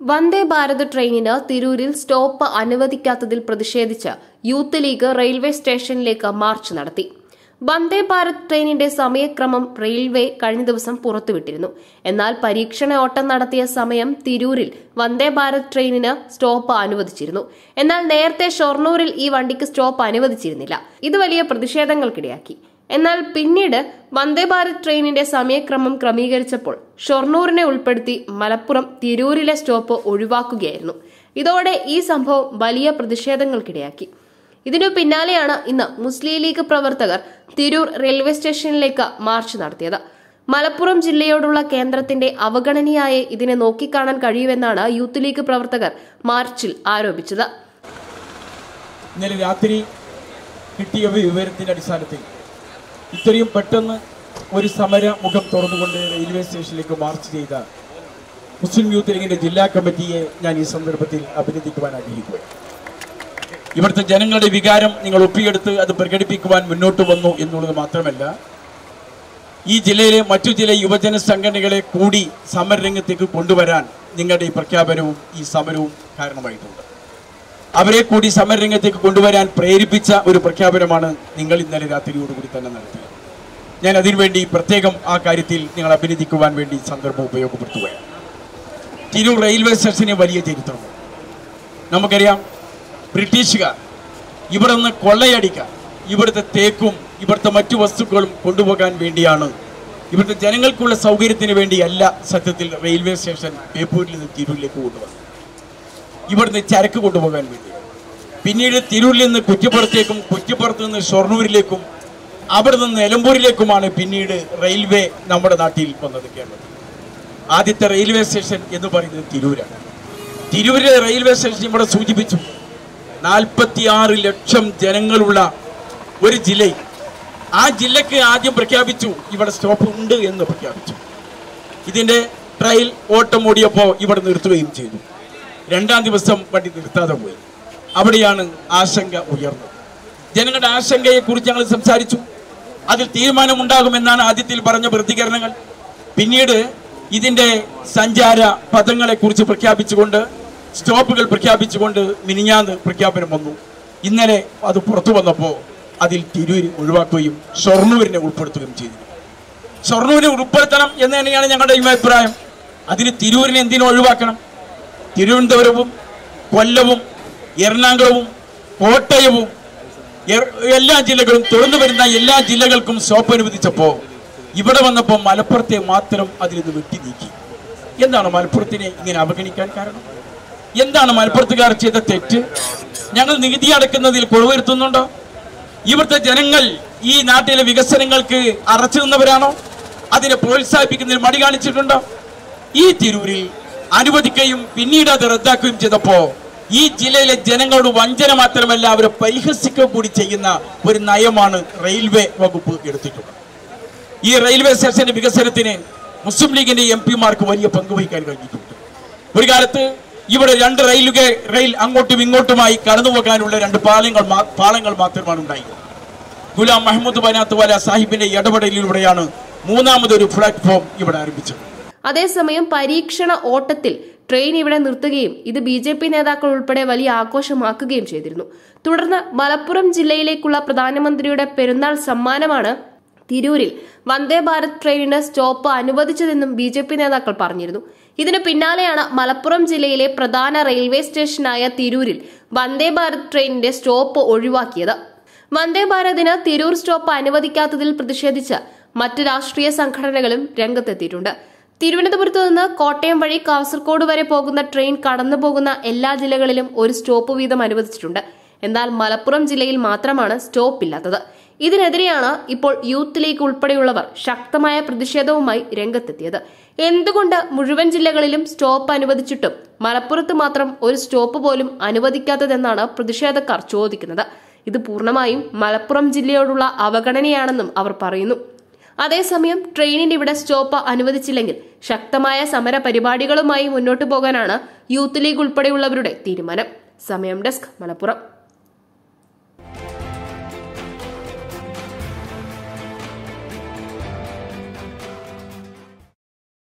വന്ദേ ഭാരത് ട്രെയിനിന് തിരൂരിൽ സ്റ്റോപ്പ് അനുവദിക്കാത്തതിൽ പ്രതിഷേധിച്ച് യൂത്ത് ലീഗ് റെയിൽവേ സ്റ്റേഷനിലേക്ക് മാർച്ച് നടത്തി. വന്ദേ ഭാരത് ട്രെയിനിന്റെ സമയക്രമം റെയിൽവേ കഴിഞ്ഞ ദിവസം പുറത്തുവിട്ടിരുന്നു. എന്നാൽ പരീക്ഷണ ഓട്ടം നടത്തിയ സമയം തിരൂരിൽ വന്ദേ ഭാരത് ട്രെയിനിന് സ്റ്റോപ്പ് അനുവദിച്ചിരുന്നു. എന്നാൽ നേരത്തെ ഷൊർണൂരിൽ ഈ വണ്ടിക്ക് സ്റ്റോപ്പ് അനുവദിച്ചിരുന്നില്ല. ഇത് വലിയ പ്രതിഷേധങ്ങൾക്കിടയാക്കി. എന്നാൽ പിന്നീട് വന്ദേ ഭാരത് ട്രെയിനിന്റെ സമയക്രമം ക്രമീകരിച്ചപ്പോൾ ഷൊർണൂരിനെ ഉൾപ്പെടുത്തി മലപ്പുറം തിരൂരിലെ സ്റ്റോപ്പ് ഒഴിവാക്കുകയായിരുന്നു. ഇതോടെ ഈ സംഭവം വലിയ പ്രതിഷേധങ്ങൾക്കിടയാക്കി. ഇതിനു പിന്നാലെയാണ് ഇന്ന് മുസ്ലിം ലീഗ് പ്രവർത്തകർ തിരൂർ റെയിൽവേ സ്റ്റേഷനിലേക്ക് മാർച്ച് നടത്തിയത്. മലപ്പുറം ജില്ലയോടുള്ള കേന്ദ്രത്തിന്റെ അവഗണനയായ ഇതിനെ നോക്കിക്കാണാൻ കഴിയുമെന്നാണ് യൂത്ത് ലീഗ് പ്രവർത്തകർ മാർച്ചിൽ ആരോപിച്ചത്. ഇന്നലെ രാത്രി കിട്ടിയ വിവരത്തിന്റെ അടിസ്ഥാനത്തിൽ ഇത്രയും പെട്ടെന്ന് ഒരു സമര മുഖം തുറന്നുകൊണ്ട് റെയിൽവേ സ്റ്റേഷനിലേക്ക് മാർച്ച് ചെയ്ത മുസ്ലിം യൂത്ത് ലീഗിന്റെ ജില്ലാ കമ്മിറ്റിയെ ഞാൻ ഈ സന്ദർഭത്തിൽ അഭിനന്ദിക്കുവാൻ ആഗ്രഹിക്കുന്നു. ഇവിടുത്തെ ജനങ്ങളുടെ വികാരം നിങ്ങൾ ഒപ്പിയെടുത്ത് അത് പ്രകടിപ്പിക്കുവാൻ മുന്നോട്ട് വന്നു എന്നുള്ളത് മാത്രമല്ല ഈ ജില്ലയിലെ മറ്റു ചില യുവജന സംഘടനകളെ കൂടി സമരരംഗത്തേക്ക് കൊണ്ടുവരാൻ നിങ്ങളുടെ ഈ പ്രഖ്യാപനവും ഈ സമരവും കാരണമായിട്ടുണ്ട്. അവരെ കൂടി സമരരംഗത്തേക്ക് കൊണ്ടുവരാൻ പ്രേരിപ്പിച്ച ഒരു പ്രഖ്യാപനമാണ് നിങ്ങൾ ഇന്നലെ രാത്രിയോടുകൂടി തന്നെ നടത്തിയത്. ഞാൻ അതിനുവേണ്ടി പ്രത്യേകം ആ കാര്യത്തിൽ നിങ്ങൾ അഭിനന്ദിക്കുവാൻ വേണ്ടി സന്ദർഭം ഉപയോഗപ്പെടുത്തുകയാണ്. തിരൂർ റെയിൽവേ സ്റ്റേഷന് വലിയ ചരിത്രമുണ്ട് നമുക്കറിയാം ബ്രിട്ടീഷുകാർ ഇവിടെ നിന്ന് കൊള്ളയടിക്കാൻ ഇവിടുത്തെ തേക്കും ഇവിടുത്തെ മറ്റു വസ്തുക്കളും കൊണ്ടുപോകാൻ വേണ്ടിയാണ് ഇവിടുത്തെ ജനങ്ങൾക്കുള്ള സൗകര്യത്തിന് വേണ്ടിയല്ല സത്യത്തിൽ റെയിൽവേ സ്റ്റേഷൻ ബേപ്പൂരിൽ നിന്ന് തിരൂരിലേക്ക് കൊണ്ടുവന്നത്. ഇവിടുന്ന് ചരക്ക് കൊണ്ടുപോകാൻ വേണ്ടി. പിന്നീട് തിരൂരിൽ നിന്ന് കുറ്റിപ്പുറത്തേക്കും കുറ്റിപ്പുറത്ത് നിന്ന് ഷൊർണൂരിലേക്കും അവിടെ നിന്ന് നിലമ്പൂരിലേക്കുമാണ് പിന്നീട് റെയിൽവേ നമ്മുടെ നാട്ടിൽ വന്നത് കേരളത്തിൽ. ആദ്യത്തെ റെയിൽവേ സ്റ്റേഷൻ എന്ന് പറയുന്നത് തിരൂരാണ്. തിരൂരിലെ റെയിൽവേ സ്റ്റേഷൻ ഇവിടെ സൂചിപ്പിച്ചു. നാൽപ്പത്തിയാറ് ലക്ഷം ജനങ്ങളുള്ള ഒരു ജില്ലയിൽ. ആ ജില്ലക്ക് ആദ്യം പ്രഖ്യാപിച്ചു ഇവിടെ സ്റ്റോപ്പ് ഉണ്ട് എന്ന് പ്രഖ്യാപിച്ചു. ഇതിന്റെ ട്രയൽ ഓട്ടം ഓടിയപ്പോൾ ഇവിടെ നിർത്തുകയും ചെയ്തു. രണ്ടാം ദിവസം വണ്ടി നിർത്താതെ പോയി. അവിടെയാണ് ആശങ്ക ഉയർന്നത്. ജനങ്ങളുടെ ആശങ്കയെ കുറിച്ച് ഞങ്ങൾ സംസാരിച്ചു. അതിൽ തീരുമാനമുണ്ടാകുമെന്നാണ് ആദ്യത്തിൽ പറഞ്ഞ പ്രതികരണങ്ങൾ. പിന്നീട് ഇതിന്റെ സഞ്ചാര പദങ്ങളെ കുറിച്ച് പ്രഖ്യാപിച്ചുകൊണ്ട് സ്റ്റോപ്പുകൾ പ്രഖ്യാപിച്ചുകൊണ്ട് മിനിഞ്ഞാന്ന് പ്രഖ്യാപനം വന്നു. ഇന്നലെ അത് പുറത്തു വന്നപ്പോൾ അതിൽ തിരൂര് ഒഴിവാക്കുകയും ഷൊർണൂരിനെ ഉൾപ്പെടുത്തുകയും ചെയ്തു. ഷൊർണൂരിനെ ഉൾപ്പെടുത്തണം എന്ന് തന്നെയാണ് ഞങ്ങളുടെ അഭിപ്രായം. അതിന് തിരൂരിനെ എന്തിനും ഒഴിവാക്കണം? തിരുവനന്തപുരവും കൊല്ലവും എറണാകുളവും കോട്ടയവും എല്ലാ ജില്ലകളും തുറന്നു വരുന്ന എല്ലാ ജില്ലകൾക്കും സ്റ്റോപ്പ് അനുവദിച്ചപ്പോൾ ഇവിടെ വന്നപ്പോൾ മലപ്പുറത്തെ മാത്രം അതിൽ നിന്ന് വെട്ടി നീക്കി എന്താണ് മലപ്പുറത്തിനെ ഇങ്ങനെ അവഗണിക്കാൻ കാരണം? എന്താണ് മലപ്പുറത്തുകാർ ചെയ്ത തെറ്റ്? ഞങ്ങൾ നികുതി അടക്കുന്നതിൽ കുറവ് വരുത്തുന്നുണ്ടോ? ഇവിടുത്തെ ജനങ്ങൾ ഈ നാട്ടിലെ വികസനങ്ങൾക്ക് അറച്ചു നിന്നവരാണോ? അതിനെ പ്രോത്സാഹിപ്പിക്കുന്നതിൽ മടി കാണിച്ചിട്ടുണ്ടോ? ഈ തിരൂരിൽ അനുവദിക്കുകയും പിന്നീട് അത് റദ്ദാക്കുകയും ചെയ്തപ്പോ ഈ ജില്ലയിലെ ജനങ്ങളോട് വഞ്ചന മാത്രമല്ല അവരെ പരിഹസിക്കുക കൂടി ചെയ്യുന്ന ഒരു നയമാണ് റെയിൽവേ വകുപ്പ് എടുത്തിട്ടുള്ളത്. ഈ റെയിൽവേ സ്റ്റേഷന്റെ വികസനത്തിന് മുസ്ലിം ലീഗിന്റെ എം പിമാർക്ക് വലിയ പങ്ക് വഹിക്കാൻ കഴിഞ്ഞിട്ടുണ്ട്. ഒരു കാലത്ത് ഇവിടെ രണ്ട് റെയിലുകൾ റെയിൽ അങ്ങോട്ടും ഇങ്ങോട്ടുമായി കടന്നു പോകാനുള്ള രണ്ട് പാലങ്ങൾ പാലങ്ങൾ മാത്രമാണ് ഉണ്ടായത് ഗുലാം മഹമ്മദ് ബനാത്ത് വാല സാഹിബിന്റെ ഇടപെടലിലൂടെയാണ് മൂന്നാമതൊരു പ്ലാറ്റ്ഫോം ഇവിടെ ആരംഭിച്ചത്. അതേസമയം പരീക്ഷണ ഓട്ടത്തിൽ ട്രെയിൻ ഇവിടെ നിർത്തുകയും ഇത് ബി ജെ പി നേതാക്കൾ ഉൾപ്പെടെ വലിയ ആഘോഷമാക്കുകയും ചെയ്തിരുന്നു. തുടർന്ന് മലപ്പുറം ജില്ലയിലേക്കുള്ള പ്രധാനമന്ത്രിയുടെ പെരുന്നാൾ സമ്മാനമാണ് തിരൂരിൽ വന്ദേ ഭാരത് ട്രെയിനിന് സ്റ്റോപ്പ് അനുവദിച്ചതെന്നും ബി ജെ പി നേതാക്കൾ പറഞ്ഞിരുന്നു. ഇതിനു പിന്നാലെയാണ് മലപ്പുറം ജില്ലയിലെ പ്രധാന റെയിൽവേ സ്റ്റേഷനായ തിരൂരിൽ വന്ദേ ഭാരത് ട്രെയിനിന്റെ സ്റ്റോപ്പ് ഒഴിവാക്കിയത്. വന്ദേ ഭാരതിന് തിരൂർ സ്റ്റോപ്പ് അനുവദിക്കാത്തതിൽ പ്രതിഷേധിച്ച് മറ്റ് രാഷ്ട്രീയ സംഘടനകളും രംഗത്തെത്തിയിട്ടുണ്ട്. തിരുവനന്തപുരത്ത് നിന്ന് കോട്ടയം വഴി കാസർകോട് വരെ പോകുന്ന ട്രെയിൻ കടന്നു പോകുന്ന എല്ലാ ജില്ലകളിലും ഒരു സ്റ്റോപ്പ് വീതം അനുവദിച്ചിട്ടുണ്ട്. എന്നാൽ മലപ്പുറം ജില്ലയിൽ മാത്രമാണ് സ്റ്റോപ്പ് ഇല്ലാത്തത്. ഇതിനെതിരെയാണ് ഇപ്പോൾ യൂത്ത് ലീഗ് ഉൾപ്പെടെയുള്ളവർ ശക്തമായ പ്രതിഷേധവുമായി രംഗത്തെത്തിയത്. എന്തുകൊണ്ട് മുഴുവൻ ജില്ലകളിലും സ്റ്റോപ്പ് അനുവദിച്ചിട്ടും മലപ്പുറത്ത് മാത്രം ഒരു സ്റ്റോപ്പ് പോലും അനുവദിക്കാത്തതെന്നാണ് പ്രതിഷേധക്കാർ ചോദിക്കുന്നത്. ഇത് പൂർണമായും മലപ്പുറം ജില്ലയോടുള്ള അവഗണനയാണെന്നും അവർ പറയുന്നു. അതേസമയം ട്രെയിനിന്റെ ഇവിടെ സ്റ്റോപ്പ് അനുവദിച്ചില്ലെങ്കിൽ ശക്തമായ സമര പരിപാടികളുമായി മുന്നോട്ടു പോകാനാണ് യൂത്ത് ലീഗ് ഉൾപ്പെടെയുള്ളവരുടെ തീരുമാനം. സമയം ഡെസ്ക് മലപ്പുറം.